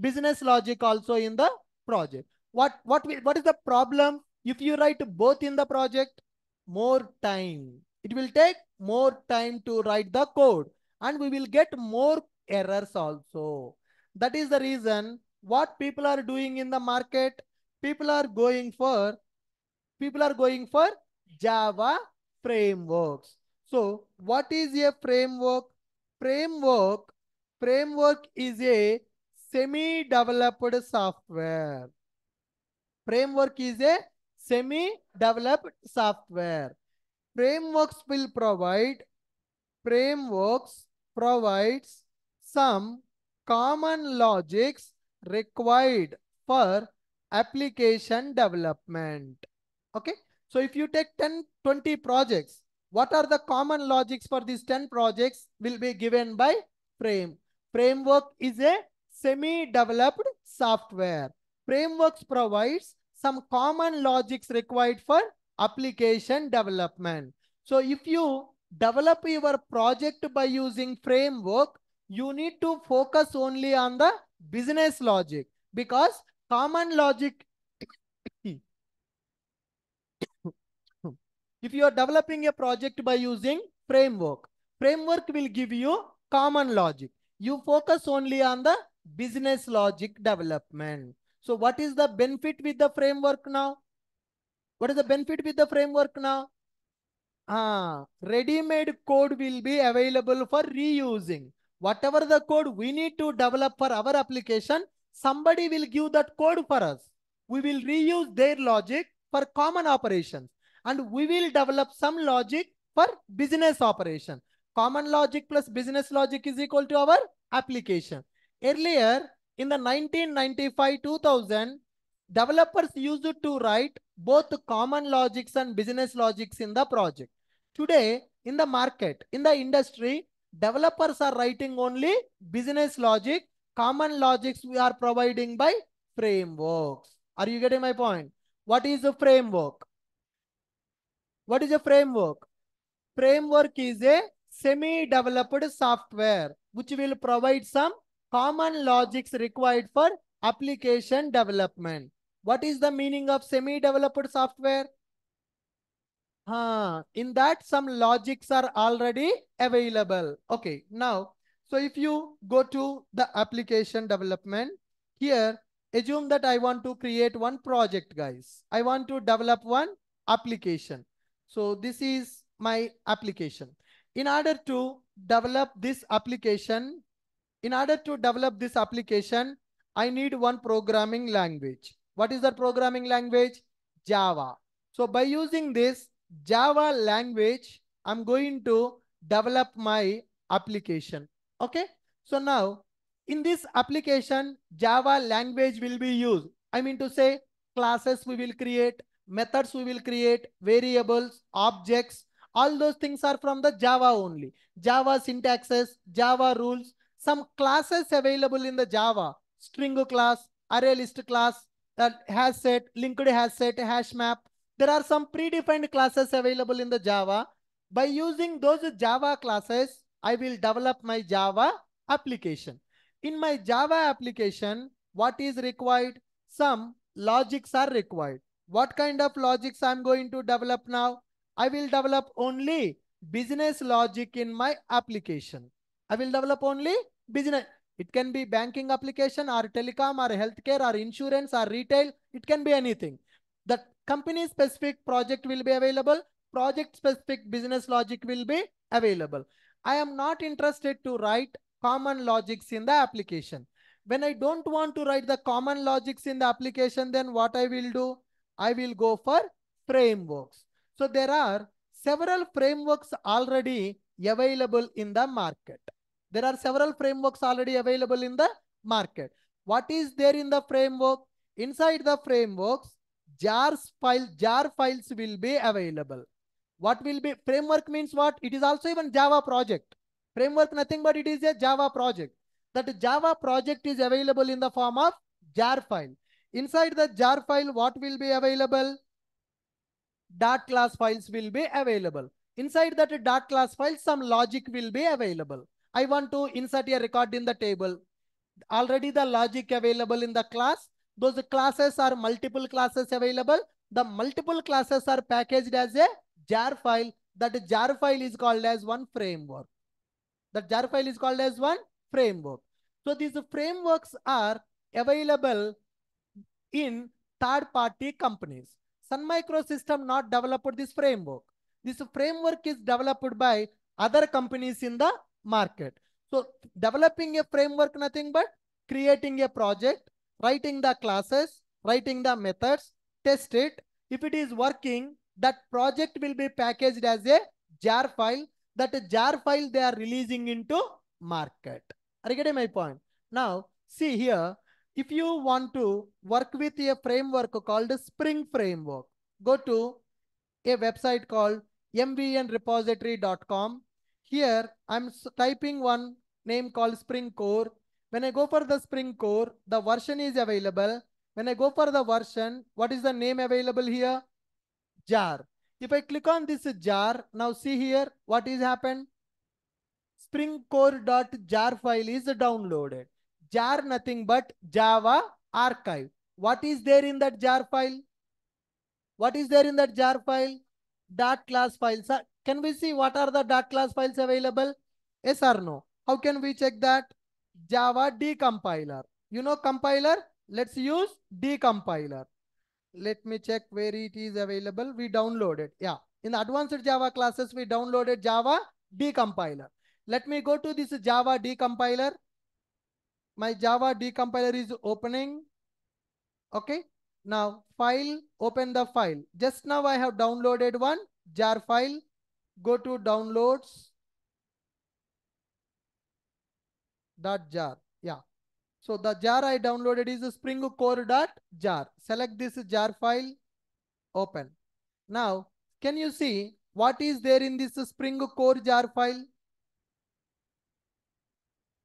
business logic also in the project. What, what, what is the problem? If you write both in the project, more time. It will take more time to write the code and we will get more errors also. That is the reason what people are doing in the market. People are going for, people are going for Java frameworks. So what is a framework? Framework, framework is a semi-developed software. Framework is a semi-developed software. Frameworks will provide, frameworks provides some common logics required for application development. Okay. So if you take 10, 20 projects, what are the common logics for these 10 projects will be given by frame. Framework is a semi-developed software. Frameworks provides some common logics required for application development. So if you develop your project by using framework, you need to focus only on the business logic because common logic if you are developing a project by using framework, framework will give you common logic. You focus only on the business logic development. So what is the benefit with the framework now? What is the benefit with the framework now? Ah, ready-made code will be available for reusing. Whatever the code we need to develop for our application, somebody will give that code for us. We will reuse their logic for common operations and we will develop some logic for business operation. Common logic plus business logic is equal to our application. Earlier, in the 1995-2000, developers used to write both common logics and business logics in the project. Today, in the market, in the industry, developers are writing only business logic. Common logics we are providing by frameworks. Are you getting my point? What is a framework? What is a framework? Framework is a semi-developed software which will provide some common logics required for application development. What is the meaning of semi-developed software? Uh, in that some logics are already available. Okay, now, so if you go to the application development, here, assume that I want to create one project, guys. I want to develop one application. So this is my application. In order to develop this application, in order to develop this application, I need one programming language. What is the programming language? Java. So by using this Java language, I'm going to develop my application. Okay. So now in this application, Java language will be used. I mean to say classes we will create, methods we will create, variables, objects, all those things are from the Java only. Java syntaxes, Java rules, some classes available in the Java, string class, array list class, that hash set, linked hash set, hash map. There are some predefined classes available in the Java. By using those Java classes, I will develop my Java application. In my Java application, what is required? Some logics are required. What kind of logics I'm going to develop now? I will develop only business logic in my application. I will develop only business. It can be banking application or telecom or healthcare or insurance or retail. It can be anything. The company specific project will be available. Project specific business logic will be available. I am not interested to write common logics in the application. When I don't want to write the common logics in the application, then what I will do? I will go for frameworks. So there are several frameworks already available in the market. There are several frameworks already available in the market. What is there in the framework? Inside the frameworks, jars file, jar files will be available. What will be framework means what? It is also even Java project. Framework nothing but it is a Java project. That Java project is available in the form of jar file. Inside the jar file, what will be available? Dot class files will be available. Inside that dot class file, some logic will be available. I want to insert a record in the table. Already the logic available in the class. Those classes are multiple classes available. The multiple classes are packaged as a jar file. That jar file is called as one framework. The jar file is called as one framework. So these frameworks are available in third-party companies. Sun Microsystem not developed this framework. This framework is developed by other companies in the market. So developing a framework, nothing but creating a project, writing the classes, writing the methods, test it. If it is working, that project will be packaged as a jar file. That jar file they are releasing into market. Are you getting my point? Now, see here, if you want to work with a framework called Spring Framework, go to a website called mvnrepository.com. Here, I'm typing one name called Spring Core. When I go for the Spring Core, the version is available. When I go for the version, what is the name available here? Jar. If I click on this jar, now see here, what is happened? springcore.jar file is downloaded. Jar nothing but Java archive. What is there in that jar file? What is there in that jar file? Dot class files. Can we see what are the dot class files available? Yes or no? How can we check that? Java decompiler. You know compiler? Let's use decompiler. Let me check where it is available. We downloaded. Yeah. In advanced Java classes, we downloaded Java decompiler. Let me go to this Java decompiler. My Java decompiler is opening. Okay. Now file, open the file. Just now I have downloaded one jar file. Go to downloads. Dot jar. Yeah. So the jar I downloaded is spring core dot jar. Select this jar file. Open. Now, can you see what is there in this spring core jar file?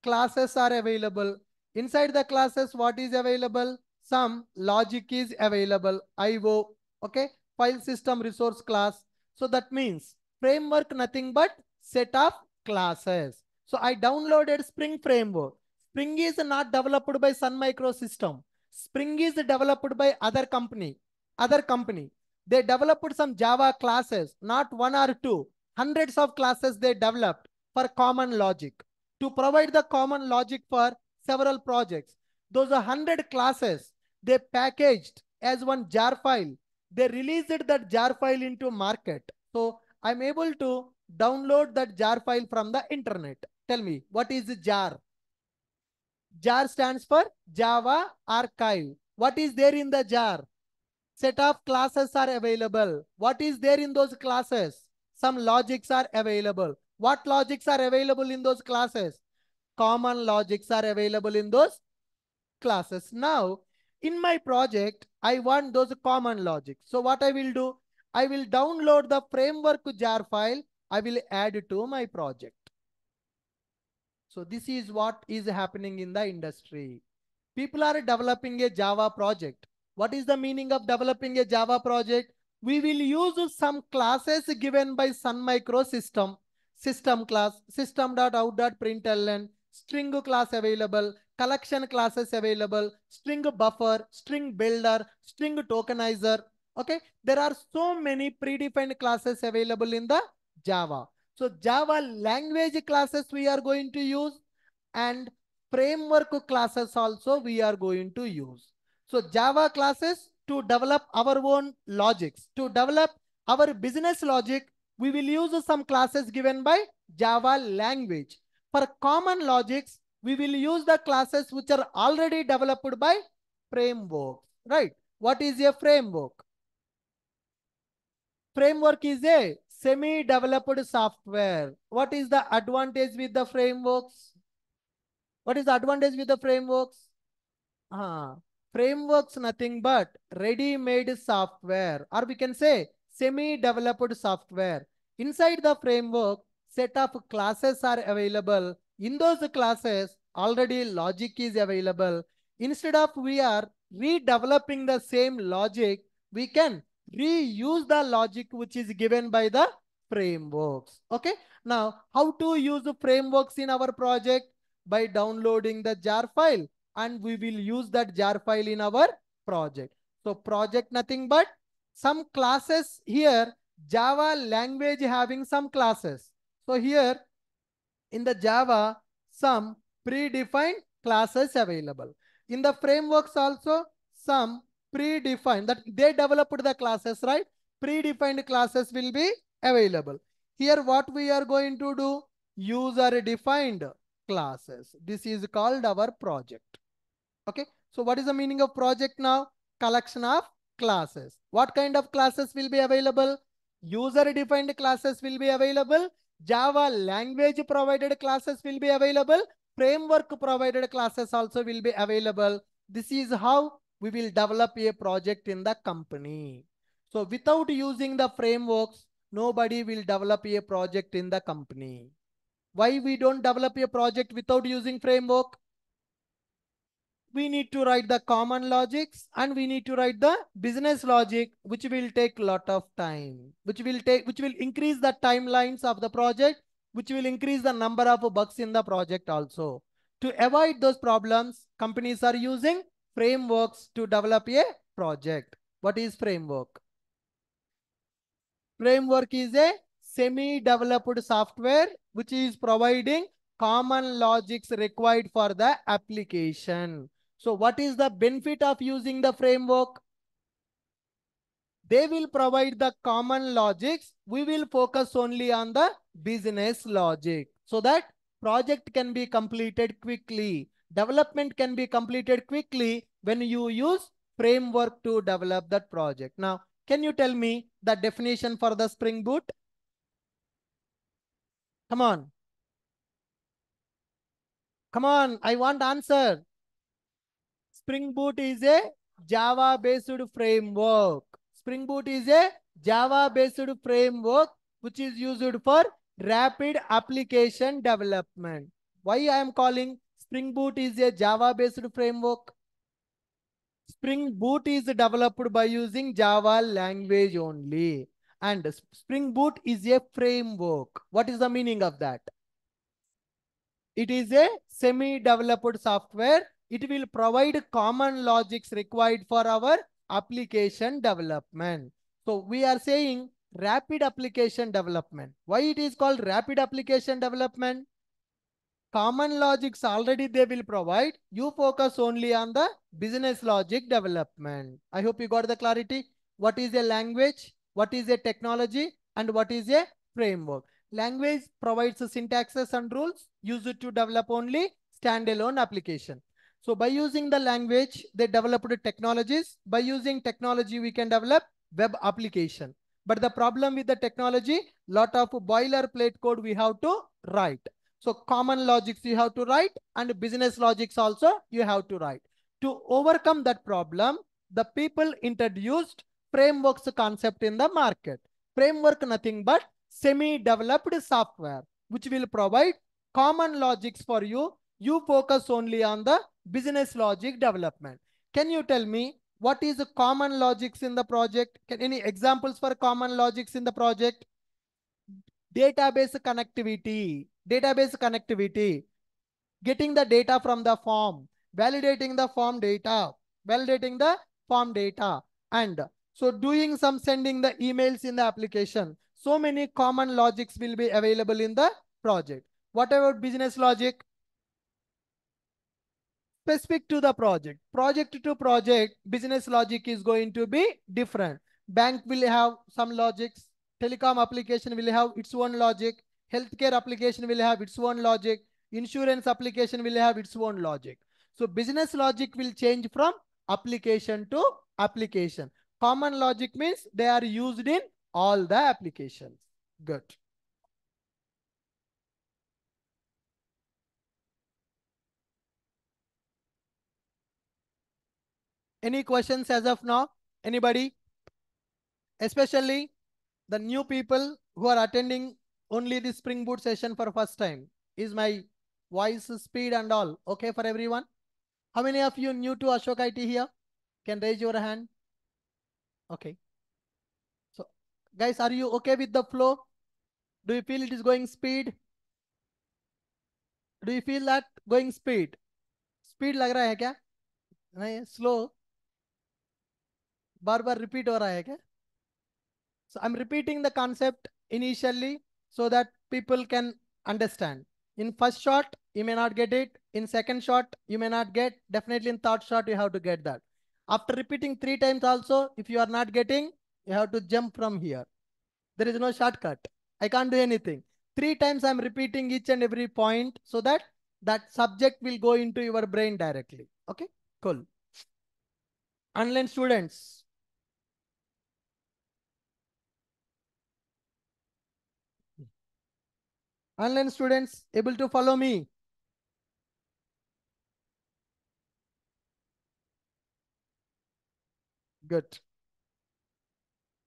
classes are available. Inside the classes, what is available? Some logic is available. IO, okay? File system resource class. So that means framework nothing but set of classes. So I downloaded Spring Framework. Spring is not developed by Sun Microsystem. Spring is developed by other company. Other company. They developed some Java classes, not one or two. Hundreds of classes they developed for common logic to provide the common logic for several projects. Those 100 classes, they packaged as one jar file. They released that jar file into market. So I'm able to download that jar file from the internet. Tell me, what is the jar? Jar stands for Java Archive. What is there in the jar? Set of classes are available. What is there in those classes? Some logics are available. What logics are available in those classes? Common logics are available in those classes. Now, in my project, I want those common logics. So what I will do, I will download the framework jar file. I will add to my project. So this is what is happening in the industry. People are developing a Java project. What is the meaning of developing a Java project? We will use some classes given by Sun Microsystem system class, system.out.println, string class available, collection classes available, string buffer, string builder, string tokenizer. Okay, there are so many predefined classes available in the Java. So Java language classes we are going to use and framework classes also we are going to use. So Java classes to develop our own logics, to develop our business logic, we will use some classes given by Java language. For common logics, we will use the classes which are already developed by frameworks, right? What is a framework? Framework is a semi-developed software. What is the advantage with the frameworks? What is the advantage with the frameworks? Uh, frameworks nothing but ready-made software or we can say semi-developed software. Inside the framework, set of classes are available. In those classes, already logic is available. Instead of we are redeveloping the same logic, we can reuse the logic which is given by the frameworks. Okay. Now, how to use the frameworks in our project? By downloading the jar file and we will use that jar file in our project. So project nothing but some classes here, Java language having some classes. So here in the Java, some predefined classes available. In the frameworks also, some predefined that they developed the classes, right? Predefined classes will be available. Here what we are going to do, user defined classes. This is called our project. Okay. So what is the meaning of project now? Collection of classes. What kind of classes will be available? User defined classes will be available. Java language provided classes will be available. framework provided classes also will be available. This is how we will develop a project in the company. So without using the frameworks, nobody will develop a project in the company. Why we don't develop a project without using framework? we need to write the common logics and we need to write the business logic, which will take lot of time, which will take, which will increase the timelines of the project, which will increase the number of bugs in the project also. To avoid those problems, companies are using frameworks to develop a project. What is framework? Framework is a semi-developed software which is providing common logics required for the application. So what is the benefit of using the framework? They will provide the common logics. We will focus only on the business logic so that project can be completed quickly. Development can be completed quickly when you use framework to develop that project. Now, can you tell me the definition for the Spring Boot? Come on. Come on, I want answer. Spring Boot is a Java based framework. Spring Boot is a Java based framework which is used for rapid application development. Why I am calling Spring Boot is a Java based framework? Spring Boot is developed by using Java language only. And Spring Boot is a framework. What is the meaning of that? It is a semi-developed software it will provide common logics required for our application development. So we are saying rapid application development. Why it is called rapid application development? Common logics already they will provide. You focus only on the business logic development. I hope you got the clarity. What is a language? What is a technology? And what is a framework? Language provides syntaxes and rules used to develop only standalone application. So by using the language, they developed technologies. By using technology, we can develop web application. But the problem with the technology, lot of boilerplate code we have to write. So common logics you have to write and business logics also you have to write. To overcome that problem, the people introduced frameworks concept in the market. Framework nothing but semi-developed software, which will provide common logics for you. You focus only on the business logic development. Can you tell me what is the common logics in the project? Can any examples for common logics in the project? Database connectivity, database connectivity, getting the data from the form, validating the form data, validating the form data, and so doing some sending the emails in the application. So many common logics will be available in the project. What about business logic? specific to the project. Project to project, business logic is going to be different. Bank will have some logics. Telecom application will have its own logic. Healthcare application will have its own logic. Insurance application will have its own logic. So business logic will change from application to application. Common logic means they are used in all the applications. Good. Any questions as of now? Anybody? Especially the new people who are attending only the Spring Boot session for first time. Is my voice speed and all okay for everyone? How many of you new to Ashok IT here? Can raise your hand? Okay. So guys, are you okay with the flow? Do you feel it is going speed? Do you feel that going speed? Speed lag raha hai kya? नहीं slow. बार बार repeat हो रहा है क्या so i'm repeating the concept initially so that people can understand. In first shot you may not get it. In second shot you may not get. Definitely in third shot you have to get that. After repeating three times also if you are not getting you have to jump from here. There is no shortcut. I can't do anything. Three times i'm repeating each and every point so that that subject will go into your brain directly. Okay? Cool. Online students online students able to follow me? Good.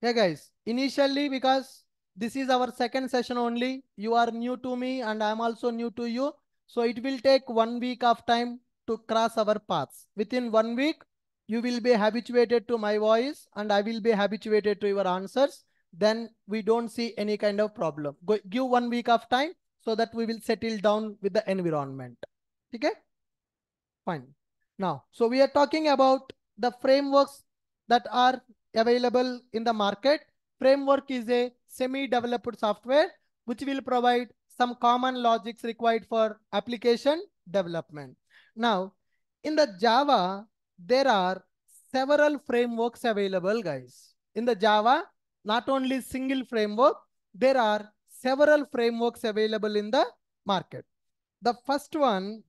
Yeah, guys, initially because this is our second session only, you are new to me and I'm also new to you. So it will take one week of time to cross our paths. Within one week, you will be habituated to my voice and I will be habituated to your answers. Then we don't see any kind of problem. Go, give one week of time so that we will settle down with the environment. Okay? Fine. Now, so we are talking about the frameworks that are available in the market. Framework is a semi-developed software which will provide some common logics required for application development. Now, in the Java, there are several frameworks available, guys. In the Java, not only single framework, there are several frameworks available in the market. The first one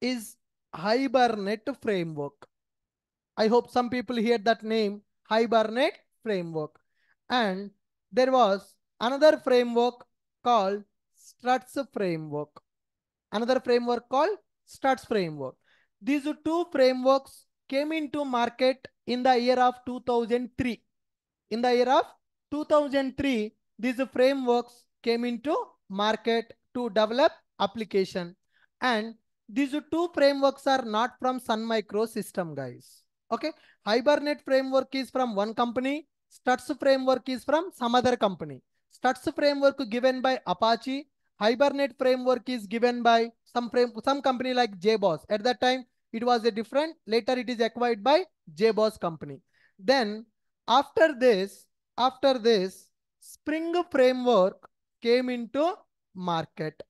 is Hibernate framework. I hope some people hear that name, Hibernate framework. And there was another framework called Struts framework. Another framework called Struts framework. These two frameworks came into market in the year of 2003. In the year of 2003, these frameworks came into market to develop application. And these two frameworks are not from Sun Micro system, guys. Okay. Hibernate framework is from one company. Struts framework is from some other company. Struts framework given by Apache. Hibernate framework is given by some frame, some company like JBoss. At that time, it was a different. Later, it is acquired by JBoss company. Then after this, after this, Spring framework came into market.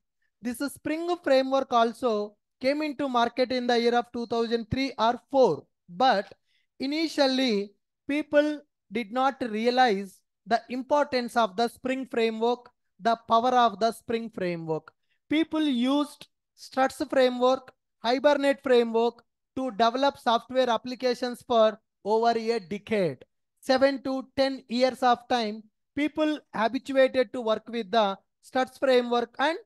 This Spring framework also came into market in the year of 2003 or 4. But initially, people did not realize the importance of the Spring framework, the power of the Spring framework. People used Struts framework, Hibernate framework to develop software applications for over a decade. 7 to 10 years of time, people habituated to work with the Struts framework and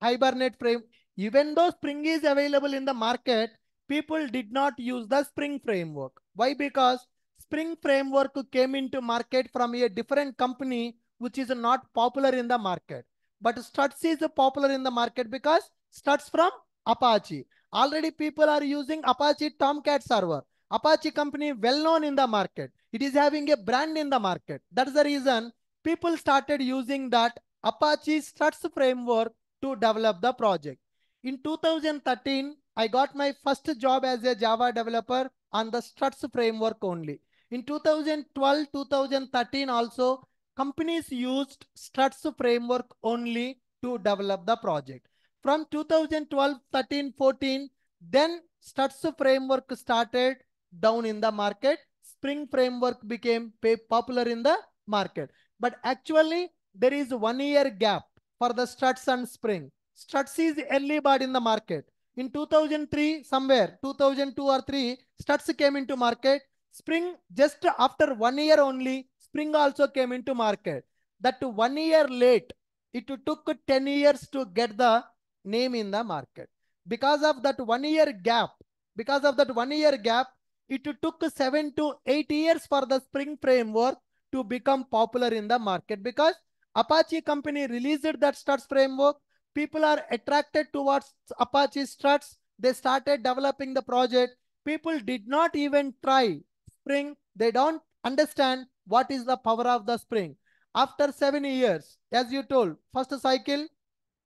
Hibernate frame. Even though Spring is available in the market, people did not use the Spring framework. Why? Because Spring framework came into market from a different company which is not popular in the market. But Struts is popular in the market because Struts from Apache. Already people are using Apache Tomcat server. Apache company well known in the market. It is having a brand in the market. That's the reason people started using that Apache Struts framework to develop the project. In 2013, I got my first job as a Java developer on the Struts framework only. In 2012, 2013 also, companies used Struts framework only to develop the project. From 2012, 13, 14, then Struts framework started down in the market. Spring framework became popular in the market. But actually, there is one year gap for the Struts and Spring. Struts is early bird in the market. In 2003, somewhere, 2002 or 3, Struts came into market. Spring, just after one year only, Spring also came into market. That one year late, it took 10 years to get the name in the market. Because of that one year gap, because of that one year gap, it took seven to eight years for the Spring framework to become popular in the market because Apache company released that Struts framework people are attracted towards Apache struts. They started developing the project. People did not even try Spring. They don't understand what is the power of the Spring. After seven years, as you told, first cycle,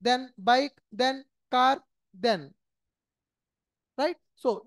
then bike, then car, then. Right? So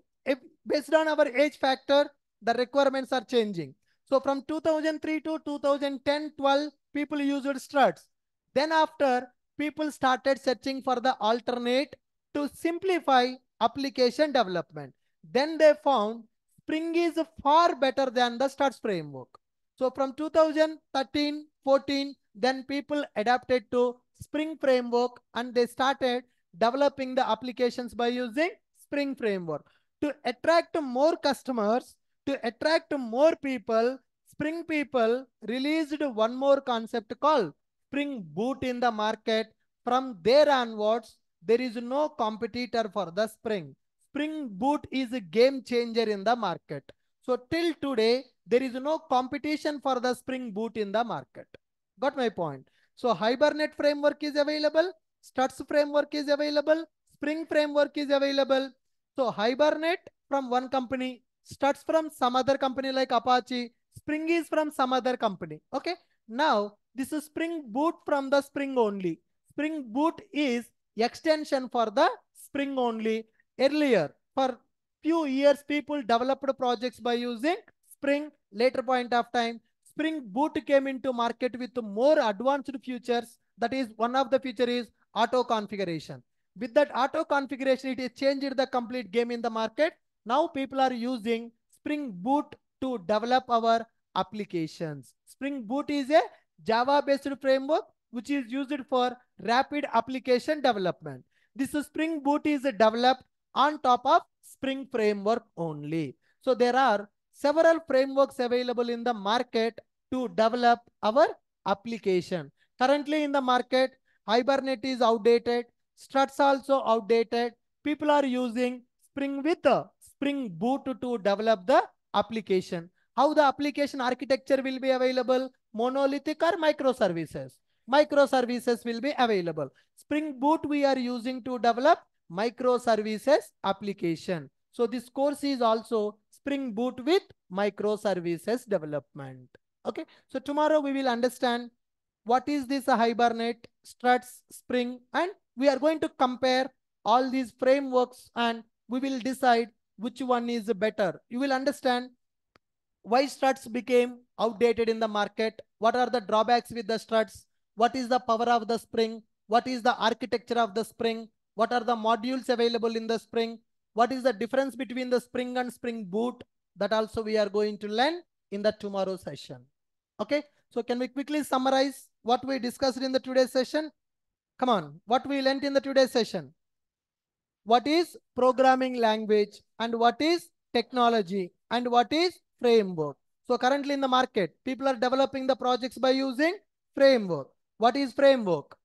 based on our age factor, the requirements are changing. So from 2003 to 2010, 12, people used struts. Then after people started searching for the alternate to simplify application development. Then they found Spring is far better than the Struts framework. So from 2013, 14, then people adapted to Spring framework and they started developing the applications by using Spring framework. To attract more customers, to attract more people, Spring people released one more concept called Spring Boot in the market. From there onwards, there is no competitor for the Spring. Spring Boot is a game changer in the market. So till today, there is no competition for the Spring Boot in the market. Got my point? So Hibernate framework is available. Struts framework is available. Spring framework is available. So Hibernate from one company, Struts from some other company like Apache, Spring is from some other company. Okay. Now this is Spring Boot from the Spring only. Spring Boot is extension for the Spring only. Earlier, for few years, people developed projects by using Spring. Later point of time, Spring Boot came into market with more advanced features. That is one of the feature is auto configuration. With that auto configuration, it has changed the complete game in the market. Now people are using Spring Boot to develop our applications. Spring Boot is a Java based framework which is used for rapid application development. This Spring Boot is developed on top of Spring framework only. So there are several frameworks available in the market to develop our application. Currently in the market, Hibernate is outdated. Struts also outdated. People are using Spring with Spring Boot to develop the application. How the application architecture will be available? Monolithic or microservices? Microservices will be available. Spring Boot we are using to develop microservices application. So this course is also Spring Boot with microservices development. Okay. So tomorrow we will understand what is this Hibernate, Struts, Spring, and we are going to compare all these frameworks and we will decide which one is better. You will understand why struts became outdated in the market. What are the drawbacks with the struts? What is the power of the spring? What is the architecture of the spring? What are the modules available in the spring? What is the difference between the spring and spring boot? That also we are going to learn in the tomorrow session. Okay. So can we quickly summarize what we discussed in the today's session? Come on. What we learned in the today's session? What is programming language and what is technology and what is framework. So currently in the market, people are developing the projects by using framework. What is framework?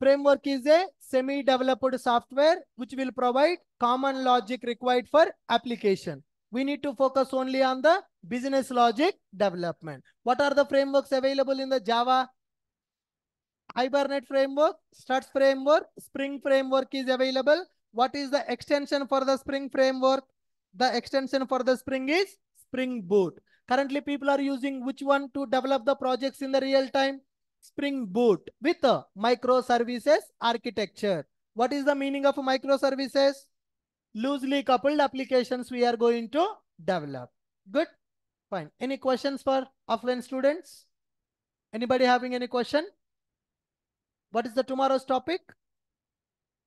Framework is a semi-developed software which will provide common logic required for application. We need to focus only on the business logic development. What are the frameworks available in the Java? Hibernate framework, Struts framework, Spring framework is available. What is the extension for the Spring framework? the extension for the Spring is Spring Boot. Currently, people are using which one to develop the projects in the real time? Spring Boot with a microservices architecture. What is the meaning of microservices? Loosely coupled applications we are going to develop. Good. Fine. Any questions for offline students? Anybody having any question? What is the tomorrow's topic?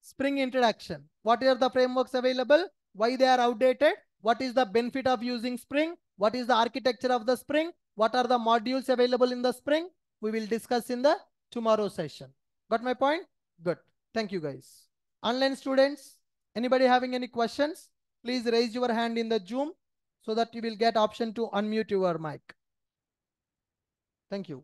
Spring introduction. What are the frameworks available? why they are outdated, what is the benefit of using Spring, what is the architecture of the Spring, what are the modules available in the Spring, we will discuss in the tomorrow session. Got my point? Good. Thank you guys. Online students, anybody having any questions, please raise your hand in the Zoom so that you will get option to unmute your mic. Thank you.